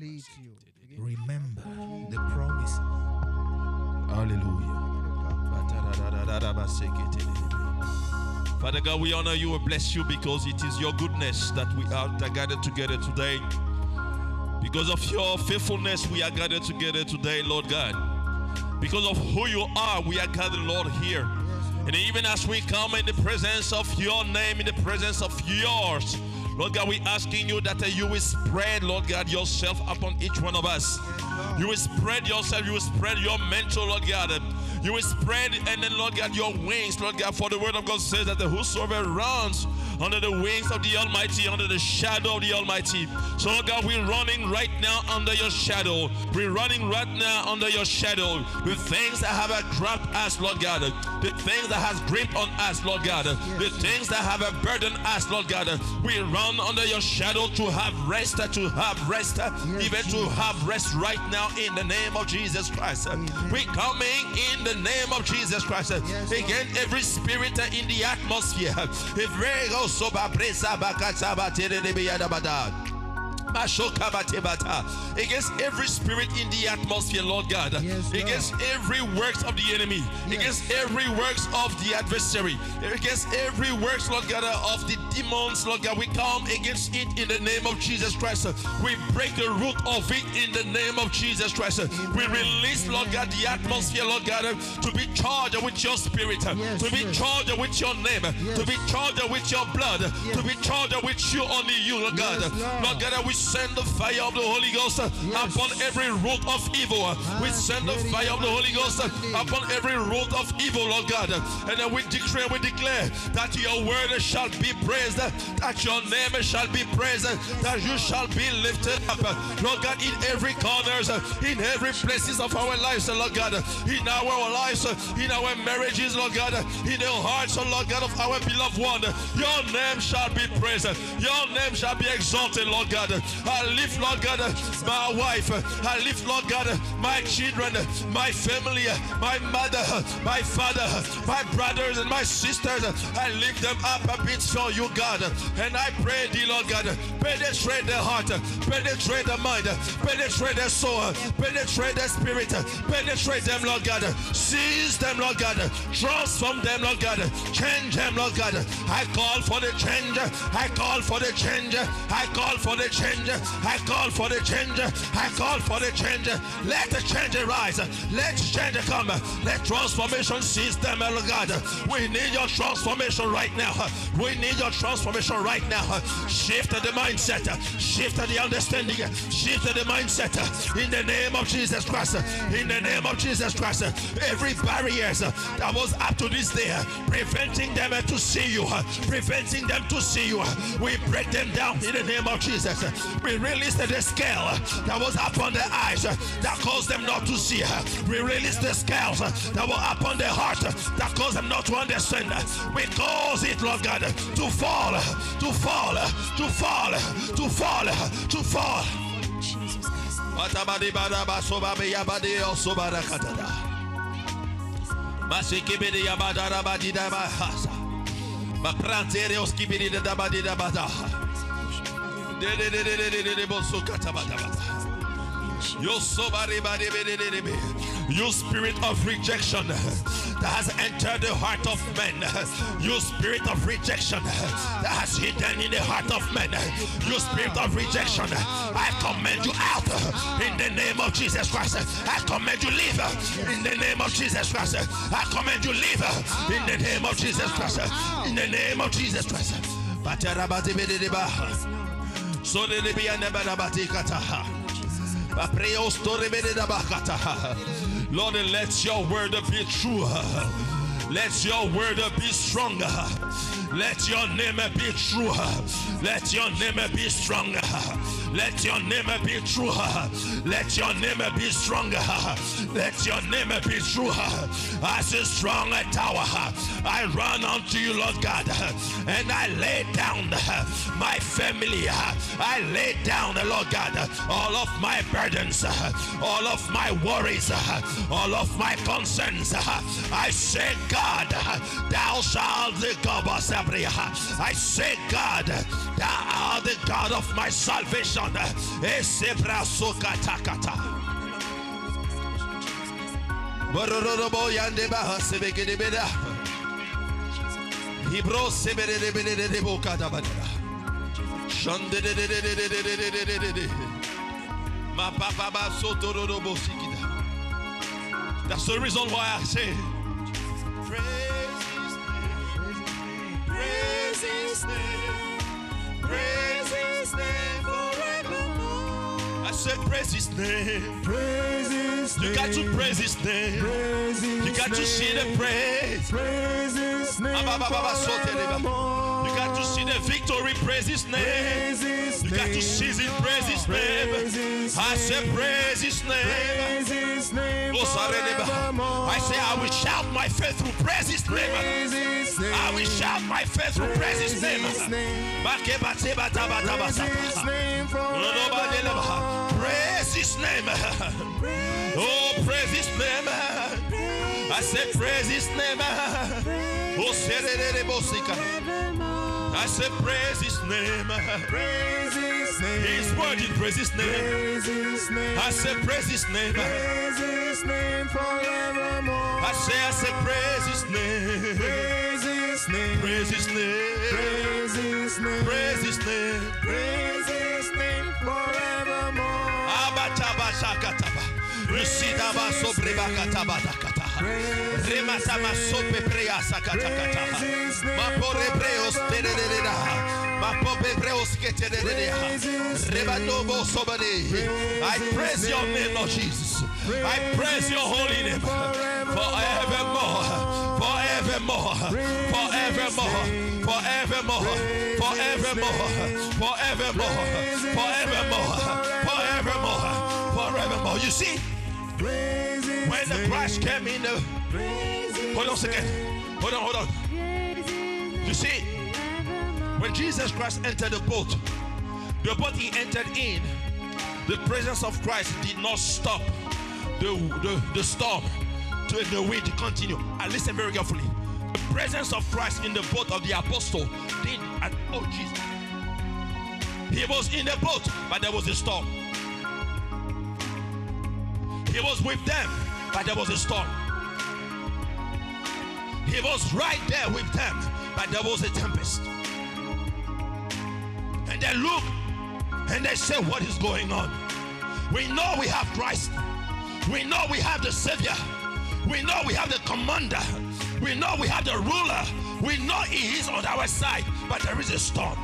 leads you. Remember the promise. Hallelujah. Father God, we honor you and bless you because it is your goodness that we are gathered together today. Because of your faithfulness, we are gathered together today, Lord God. Because of who you are, we are gathered, Lord, here. And even as we come in the presence of your name, in the presence of yours, Lord God, we asking you that uh, you will spread, Lord God, yourself upon each one of us. You will spread yourself, you will spread your mental, Lord God. You will spread, and then, Lord God, your wings, Lord God, for the word of God says that the whosoever runs under the wings of the Almighty, under the shadow of the Almighty. So, Lord God, we're running right now under your shadow. We're running right now under your shadow. The things that have grabbed us, Lord God. The things that has gripped on us, Lord God. The things that have a burdened us, Lord God. We run under your shadow to have rest, to have rest, even to have rest right now in the name of Jesus Christ. We're coming in the name of Jesus Christ. Again, every spirit in the atmosphere. If Rosso ba presa ba katsa ba tere de biya da badad against every spirit in the atmosphere, Lord God, Yes, Lord. against every works of the enemy, Yes. against every works of the adversary, against every works, Lord God, of the demons, Lord God, we come against it in the name of Jesus Christ. We break the root of it in the name of Jesus Christ. We release, Lord God, the atmosphere, Lord God, to be charged with your spirit, Yes, to be charged with your name, to be charged with your blood, to be charged with you, only you, Lord God. Lord. Lord God, we send the fire of the Holy Ghost upon every root of evil. Ah, we send the fire of the Holy Ghost upon every root of evil, Lord God. And then we declare, we declare that your word shall be praised, that your name shall be praised, that you shall be lifted up. Lord God, in every corners, in every places of our lives, Lord God, in our lives, in our marriages, Lord God, in the hearts, Lord God, of our beloved one. Your name shall be praised. Your name shall be exalted, Lord God. I lift, Lord God, my wife. I lift, Lord God, my children, my family, my mother, my father, my brothers and my sisters. I lift them up a bit for you, God. And I pray thee, Lord God, penetrate their heart, penetrate their mind, penetrate their soul, penetrate their spirit, penetrate them, Lord God. Seize them, Lord God. Transform them, Lord God. Change them, Lord God. I call for the change. I call for the change. I call for the change. I call for the change. I call for the change. Let the change arise. Let change come. Let transformation seize them, Lord God. We need your transformation right now. We need your transformation right now. Shift the mindset. Shift the understanding. Shift the mindset. In the name of Jesus Christ. In the name of Jesus Christ. Every barriers that was up to this day, preventing them to see you, preventing them to see you. We break them down in the name of Jesus. We release the scale that was upon their eyes that caused them not to see. We release the scales that were upon their heart that caused them not to understand. We cause it, Lord God, to fall, to fall, to fall, to fall, to fall. Masikibidi yabadara You spirit of rejection that has entered the heart of men. You spirit of rejection that has hidden in the heart of men. You spirit of rejection. I command you out in the name of Jesus Christ. I command you leave in the name of Jesus Christ. I command you leave in the name of Jesus Christ. In the name of Jesus Christ. So it be a Lord, let your word be true. Let your word be stronger. Let your name be true. Let your name be stronger. Let your name be true. Let your name be stronger. Let your name be true. As a strong tower, I run unto you, Lord God, and I lay down my family. I lay down, Lord God, all of my burdens, all of my worries, all of my concerns. I say, God, thou shalt cover Sabria. I say, God, thou art the God of my salvation. Hibro sebede de da de de de de de de de de de de de. Ma papa. That's the reason why I say praise said praise his name. Praise His You got to praise his name. Praise His You got to see the praise. Praise His name. Ah, forevermore. You got to see the victory. Praise his name. Praise His You got to seize it. Praise his Praise name. His I name. praise his name. Praise His name. Oh, sorry, neighbor. forevermore. I say I will shout my faith through praise his name. Praise His name. I will shout my faith through praise his Praise name. His name. Makeba teba taba taba Praise His name Nobody his name. Oh, praise his name. I said, praise his name. Oh. I said, praise his name. Praise His name. He's worthy, praise his name. Praise His name. I said, praise his name. Praise His name forevermore. I say, I said, praise his name. Praise His name. Praise his name. Praise His name. Praise his name. Praise His Ketererera. Rebanobo sobade. I praise your name, Lord Jesus. I praise your holy name. Forevermore. Forevermore. Forevermore. Forevermore. Forevermore. Forevermore. Forevermore. Forevermore. Forevermore. You see, when the crash came in, the, hold on a second. Hold on, hold on. You see, when Jesus Christ entered the boat, the boat he entered in, the presence of Christ did not stop the, the, the storm to the wind to continue. And listen very carefully. The presence of Christ in the boat of the apostle did and oh Jesus. He was in the boat, but there was a storm. He was with them, but there was a storm. He was right there with them, but there was a tempest. And they look and they say, What is going on? We know we have Christ. We know we have the Savior. We know we have the commander. We know we have the ruler. We know He is on our side, but there is a storm.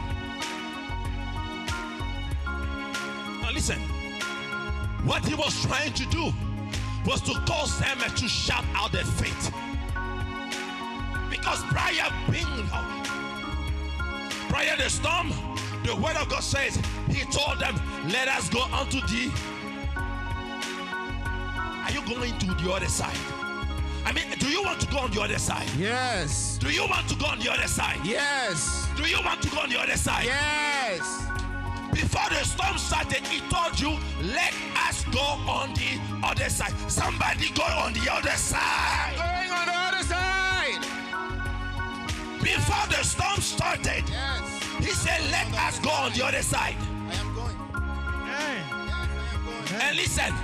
Now, listen. What He was trying to do was to cause them to shout out their faith. Because prior being prior the storm, the word of God says, He told them, Let us go unto thee. Are you going to the other side? I mean, do you want to go on the other side? Yes. Do you want to go on the other side? Yes. Do you want to go on the other side? Yes. Before the storm started, he told you, let us go on the other side. Somebody go on the other side. Going on the other side. Before the storm started, Yes. he said, let us go on the other side. I am going. Yes, I am going. And listen,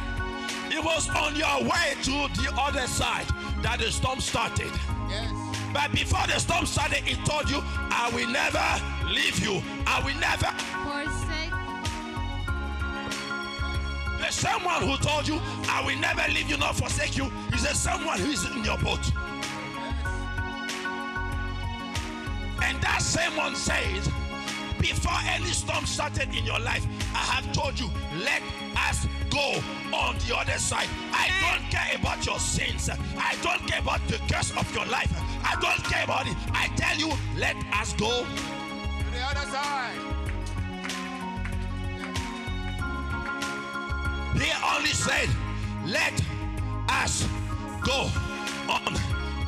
it was on your way to the other side that the storm started. Yes. But before the storm started, he told you, I will never leave you. I will never. forsake The someone who told you, I will never leave you nor forsake you, is the someone who is in your boat. And that same one says, before any storm started in your life, I have told you, let us go on the other side. I don't care about your sins. I don't care about the curse of your life. I don't care about it. I tell you, let us go. To the other side. He only said, let us go on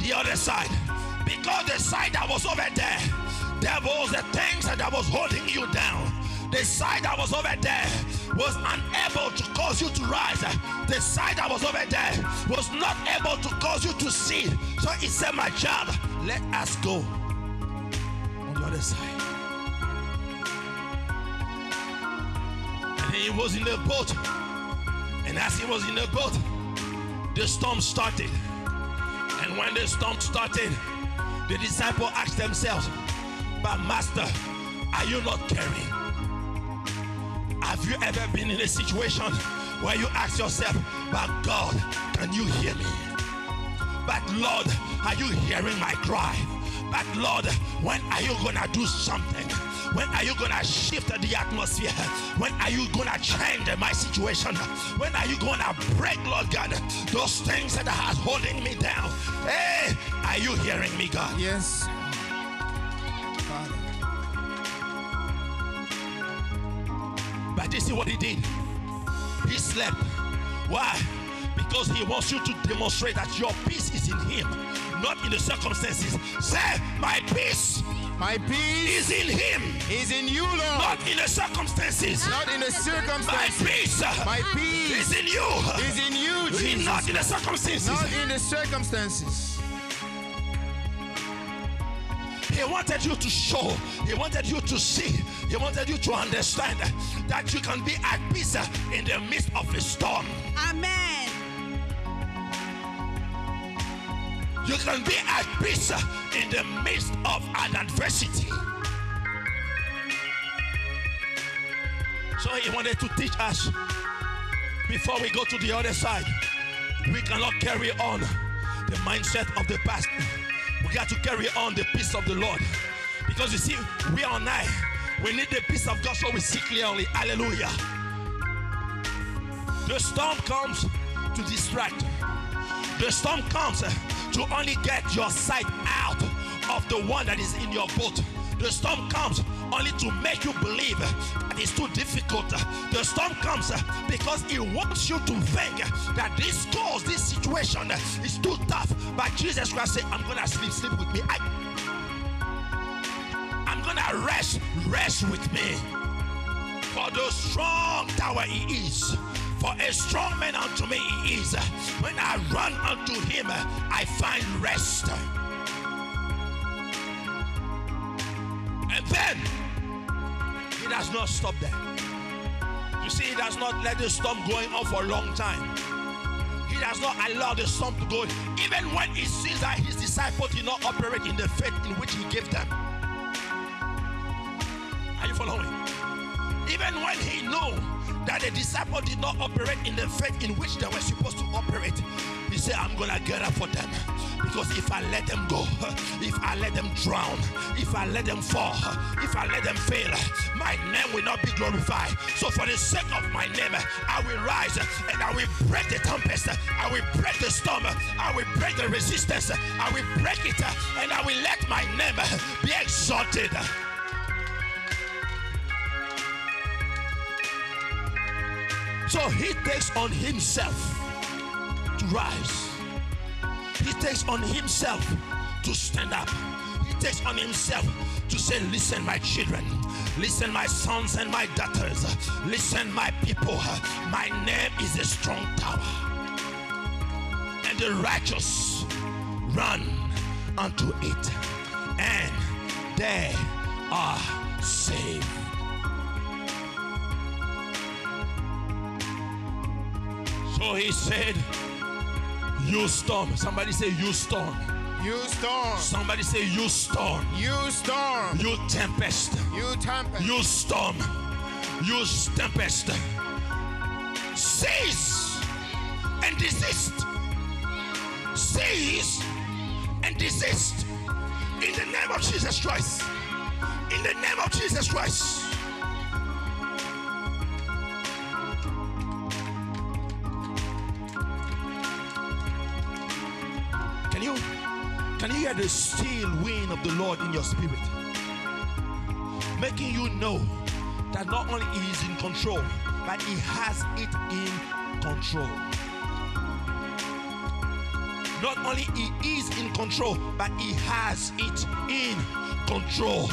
the other side. Because the side that was over there, there was the things that was holding you down. The side that was over there was unable to cause you to rise. The side that was over there was not able to cause you to see. So he said, My child, let us go on the other side. And he was in the boat. And as he was in the boat, the storm started. And when the storm started, the disciples asked themselves, But Master, are you not caring? Have you ever been in a situation where you ask yourself, But God, can you hear me? But Lord, are you hearing my cry? But Lord, when are you gonna do something? When are you gonna shift the atmosphere? When are you gonna change my situation? When are you gonna break, Lord God, those things that are holding me down? Hey, are you hearing me, God? Yes. Father. But this is what he did? He slept. Why? Because he wants you to demonstrate that your peace is in him, not in the circumstances. Say, my peace My peace is in him, is in you, Lord. not in the circumstances. Not in the My circumstances. peace My peace is in you, is in you, Jesus. not in the circumstances. Not in the circumstances. He wanted you to show, he wanted you to see, he wanted you to understand that you can be at peace in the midst of a storm. Amen. You can be at peace in the midst of an adversity. So he wanted to teach us before we go to the other side. We cannot carry on the mindset of the past. We got to carry on the peace of the Lord. Because you see, we are now. We need the peace of God so we see clearly. Hallelujah. The storm comes to distract. The storm comes uh, to only get your sight out of the one that is in your boat. The storm comes only to make you believe that it's too difficult. The storm comes because it wants you to think that this cause, this situation is too tough. But Jesus Christ said, I'm gonna sleep, sleep with me. I, I'm gonna rest, rest with me. For the strong tower he is. For a strong man unto me is. When I run unto him, I find rest. And then he does not stop there. You see, he does not let the storm going on for a long time. He does not allow the storm to go, even when he sees that his disciples did not operate in the faith in which he gave them. Are you following? Even when he knew that the disciples did not operate in the faith in which they were supposed to operate, he said, I'm gonna get up for them. Because if I let them go, if I let them drown, if I let them fall, if I let them fail, my name will not be glorified. So for the sake of my name, I will rise and I will break the tempest, I will break the storm, I will break the resistance, I will break it, and I will let my name be exalted. So he takes on himself to rise. He takes on himself to stand up. He takes on himself to say, Listen, my children, listen, my sons and my daughters, listen, my people. My name is a strong tower, and the righteous run unto it, and they are saved. So he said, You storm. Somebody say, You storm. You storm. Somebody say, You storm. You storm. You tempest. You tempest. You storm. You tempest. Cease and desist. Cease and desist. In the name of Jesus Christ. In the name of Jesus Christ. Can you can you hear the still wind of the Lord in your spirit? Making you know that not only he is in control, but he has it in control. Not only he is in control, but he has it in control.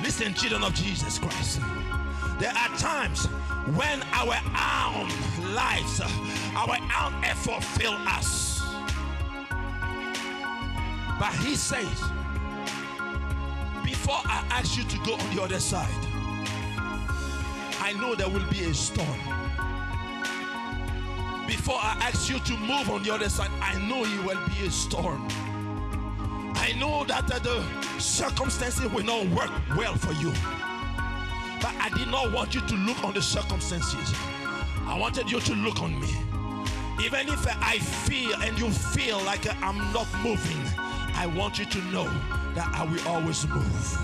Listen, children of Jesus Christ. There are times when our own lives, our own effort fail us. But he says, before I ask you to go on the other side, I know there will be a storm. Before I ask you to move on the other side, I know it will be a storm. I know that uh, the circumstances will not work well for you. But I did not want you to look on the circumstances. I wanted you to look on me. Even if I feel and you feel like I'm not moving, I want you to know that I will always move.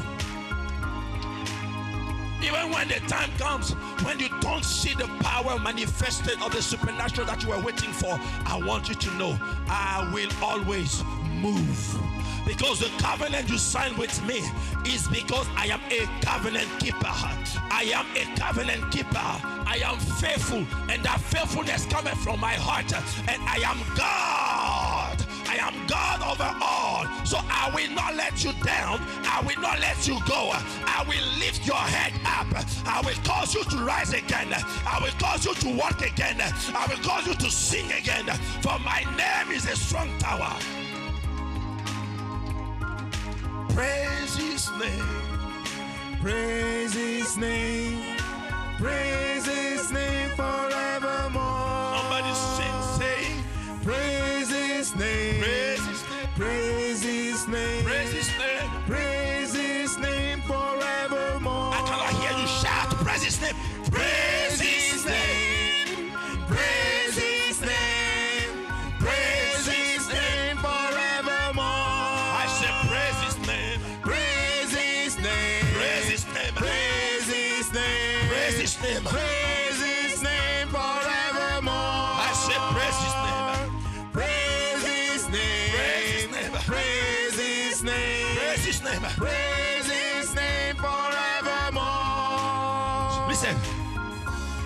Even when the time comes when you don't see the power manifested of the supernatural that you are waiting for, I want you to know I will always move. Because the covenant you signed with me is because I am a covenant keeper. I am a covenant keeper. I am faithful, and that faithfulness coming from my heart. And I am God. Am God over all. So I will not let you down. I will not let you go. I will lift your head up. I will cause you to rise again. I will cause you to walk again. I will cause you to sing again. For my name is a strong tower. Praise his name. Praise his name. Praise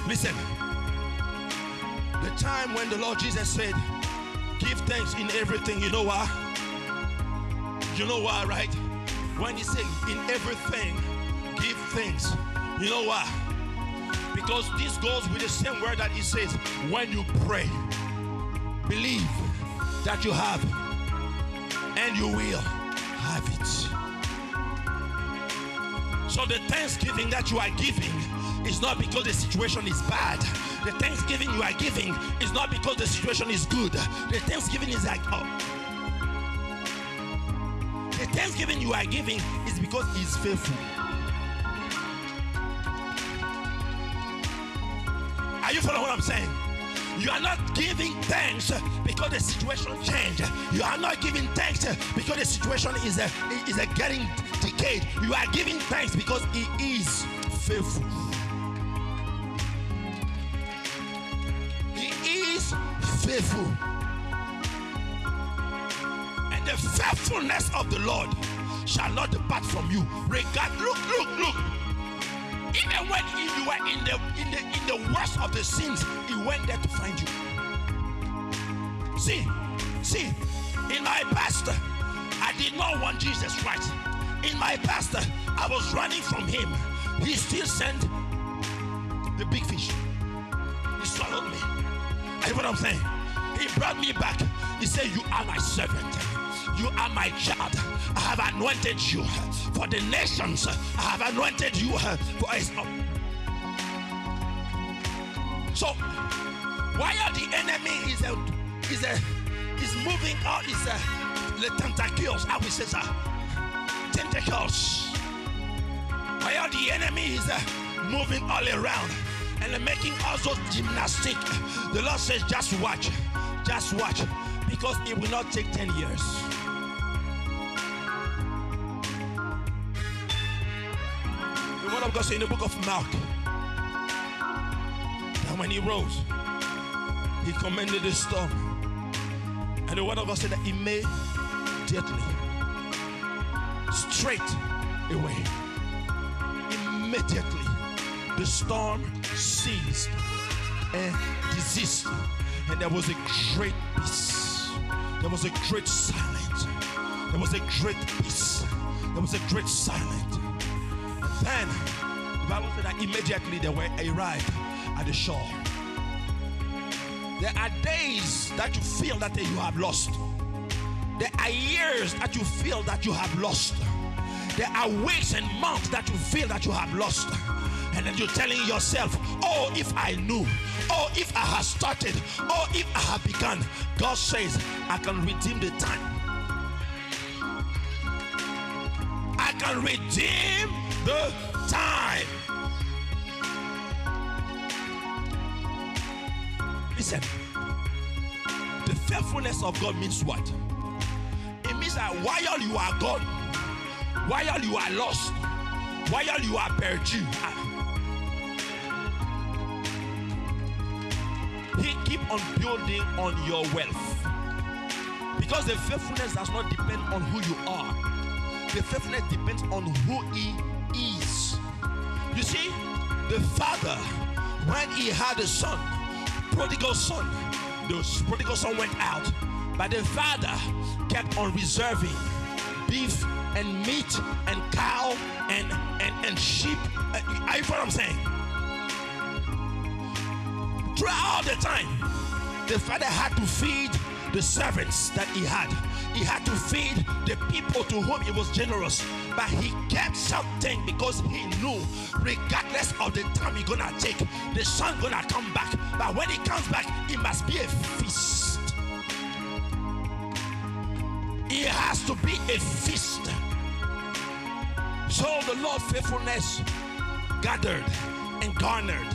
listen. The time when the Lord Jesus said, Give thanks in everything, you know why? You know why, right? When he said, In everything, give thanks. You know why? Because this goes with the same word that he says, When you pray, believe that you have, and you will have it. So the thanksgiving that you are giving is not because the situation is bad. The thanksgiving you are giving is not because the situation is good. The thanksgiving is like, oh. The thanksgiving you are giving is because He's faithful. Are you following what I'm saying? You are not giving thanks because the situation changed. You are not giving thanks because the situation is a, is a getting decayed. You are giving thanks because He is faithful. Faithful. And the faithfulness of the Lord shall not depart from you. Regard, look, look, look. Even when you were in the in the in the worst of the sins, he went there to find you. See, see, in my past, I did not want Jesus Christ. In my past, I was running from him. He still sent the big fish. He swallowed me. And what I'm saying? He brought me back. He said, You are my servant. You are my child. I have anointed you for the nations. I have anointed you for his. So, while the enemy is a, is a, is moving out his uh, the tentacles, I will say, sir, tentacles. While the enemy is uh, moving all around and making also gymnastic, the Lord says, just watch, just watch, because it will not take 10 years. The word of God says in the book of Mark that when he rose, he commanded the storm. And the word of God said that immediately, straight away, immediately, the storm ceased and desisted. And there was a great peace. There was a great silence. There was a great peace. There was a great silence. Then the Bible said that immediately they were arrived at the shore. There are days that you feel that you have lost. There are years that you feel that you have lost. There are weeks and months that you feel that you have lost. And then you're telling yourself, oh, if I knew, oh, if I had started, oh, if I had begun. God says, I can redeem the time. I can redeem the time. Listen, the faithfulness of God means what? It means that while you are gone, while you are lost, while you are perdu, ah, keep on building on your wealth. Because the faithfulness does not depend on who you are. The faithfulness depends on who he is. You see, the father, when he had a son, prodigal son, the prodigal son went out, but the father kept on reserving beef and meat and cow and and, and sheep. Uh, Are you what I'm saying? Throughout the time, the father had to feed the servants that he had. He had to feed the people to whom he was generous. But he kept something because he knew, regardless of the time he's gonna take, the son gonna come back. But when he comes back, it must be a feast. It has to be a feast. So the Lord faithfulness gathered and garnered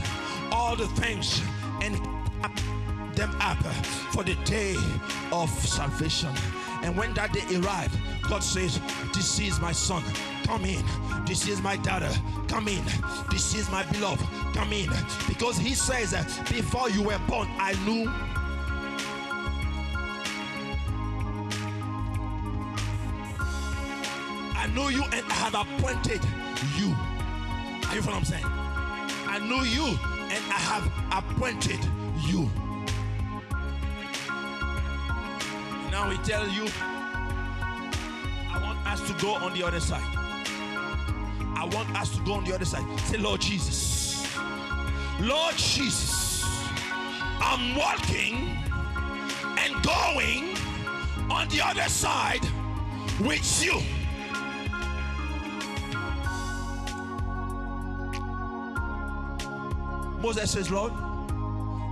all the things and them up for the day of salvation. And when that day arrived, God says, This is my son, come in. This is my daughter, come in. This is my beloved, come in. Because he says, Before you were born, I knew. I know you and I have appointed you. Are you what I'm saying? I know you and I have appointed you. Now we tell you, I want us to go on the other side. I want us to go on the other side. Say, Lord Jesus. Lord Jesus. I'm walking and going on the other side with you. Moses says, Lord,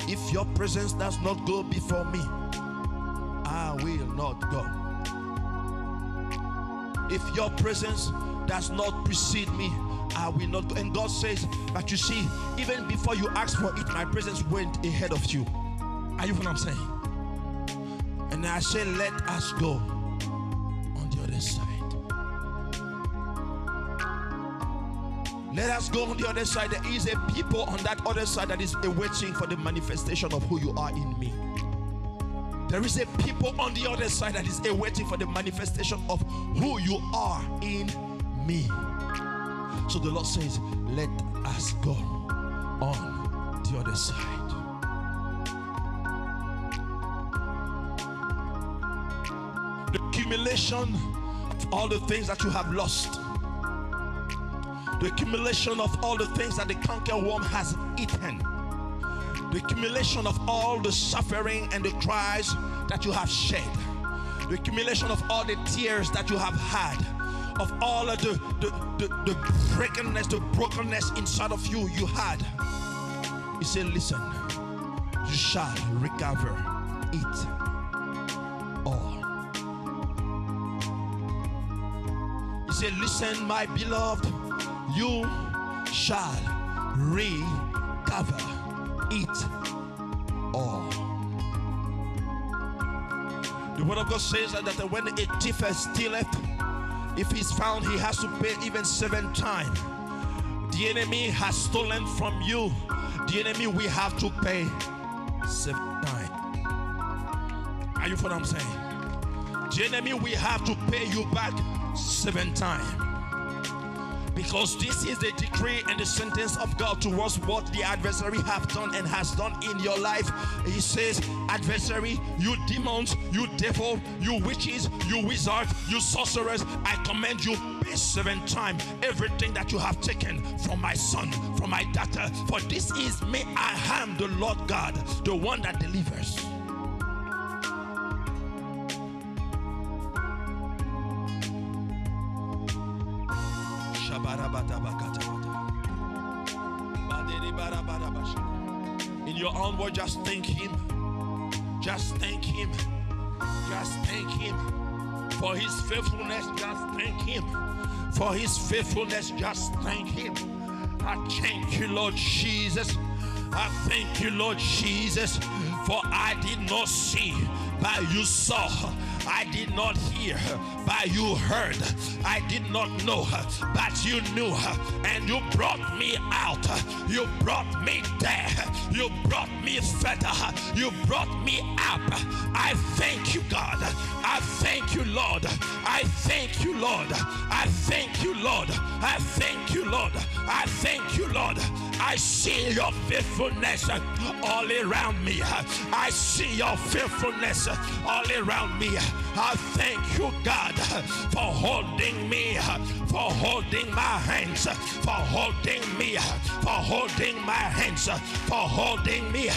if your presence does not go before me, I will not go. If your presence does not precede me, I will not go. And God says, But you see, even before you ask for it, my presence went ahead of you. Are you what I'm saying? And I say, Let us go Let us go on the other side. There is a people on that other side that is awaiting for the manifestation of who you are in me. There is a people on the other side that is awaiting for the manifestation of who you are in me. So the Lord says, Let us go on the other side. The accumulation of all the things that you have lost, the accumulation of all the things that the canker worm has eaten the accumulation of all the suffering and the cries that you have shed, the accumulation of all the tears that you have had, of all of the, the, the, the brokenness, the brokenness inside of you you had. He said, Listen, you shall recover it all. He said, Listen, my beloved, you shall recover it all. The word of God says that, that when a thief stealeth, if he's found, he has to pay even seven times. The enemy has stolen from you. The enemy we have to pay seven times. Are you for what I'm saying? The enemy we have to pay you back seven times. Because this is the decree and the sentence of God towards what the adversary have done and has done in your life. He says, adversary, you demons, you devil, you witches, you wizards, you sorcerers, I command you pay seven times everything that you have taken from my son, from my daughter. For this is me, I am the Lord God, the one that delivers. onward, just thank Him. Just thank Him. Just thank Him for His faithfulness. Just thank Him for His faithfulness. Just thank Him. I thank you, Lord Jesus. I thank you, Lord Jesus, for I did not see by you saw, I did not hear. By you heard, I did not know. But you knew, and you brought me out. You brought me there. You brought me further. You brought me up. I thank you, God. I thank you, Lord. I thank you, Lord. I thank you, Lord. I thank you, Lord. I thank you, Lord. I see your faithfulness all around me. I see your faithfulness all around me. I thank you, God, for holding me, for holding my hands, for holding me, for holding my hands, for holding me,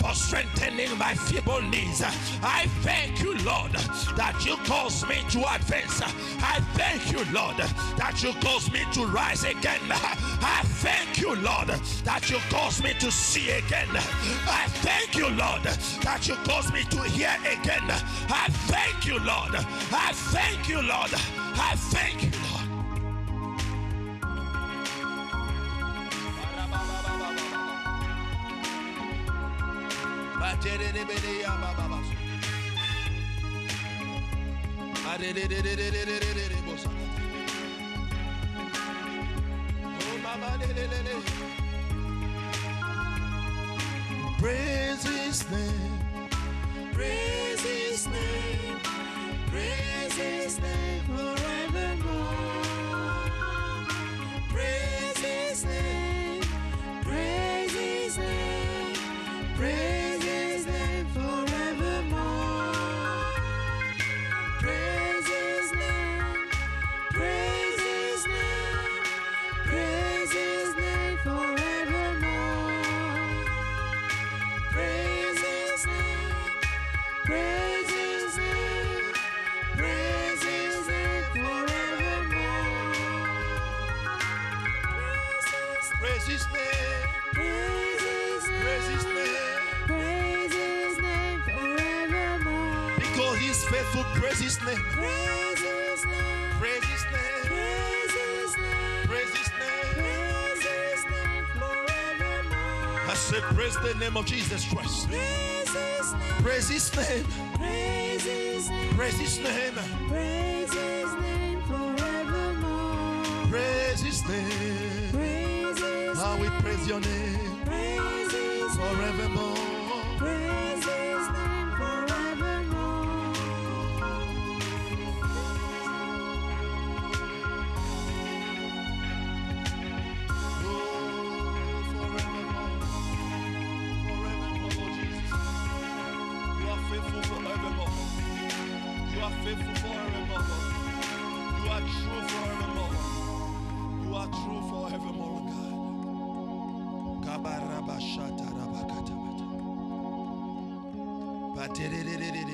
for strengthening my feeble knees. I thank you, Lord, that you cause me to advance. I thank you, Lord, that you cause me to rise again. I thank you, Lord, that you caused me to see again. I thank you, Lord, that you caused me to hear again. I thank you, Lord. I thank you, Lord. I thank you, Lord. Oh, Praise his name. Praise Praise his name. Praise his name. Praise his name. Praise his name. Praise his name. Forevermore. I said, praise the name of Jesus Christ. Praise his name. Praise his name. Praise his name. Praise his name. Praise his name forevermore. Praise his name. Praise his name. How we praise your name. Praise his name forevermore. Terererererere